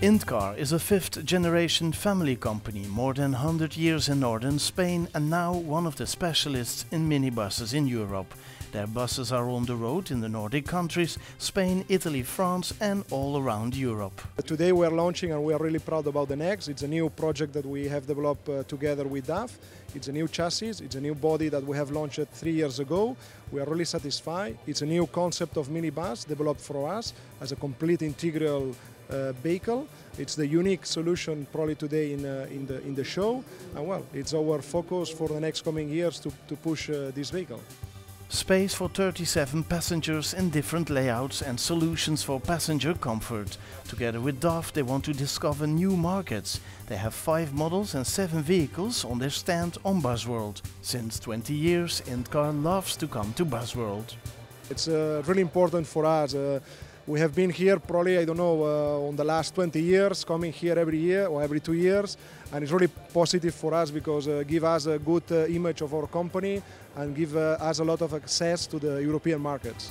Indcar is a fifth generation family company, more than 100 years in northern Spain and now one of the specialists in minibuses in Europe. Their buses are on the road in the Nordic countries, Spain, Italy, France and all around Europe. Today we are launching and we are really proud about the next. It's a new project that we have developed uh, together with DAF. It's a new chassis, it's a new body that we have launched three years ago. We are really satisfied. It's a new concept of minibus developed for us as a complete integral vehicle. It's the unique solution probably today in, uh, in, the, in the show. And well, it's our focus for the next coming years to, to push uh, this vehicle. Space for 37 passengers in different layouts and solutions for passenger comfort. Together with DAF they want to discover new markets. They have 5 models and 7 vehicles on their stand on Busworld. Since 20 years Indcar loves to come to Busworld. It's uh, really important for us. Uh, we have been here probably, I don't know, uh, on the last 20 years, coming here every year or every two years, and it's really positive for us because uh, give us a good uh, image of our company and give uh, us a lot of access to the European markets.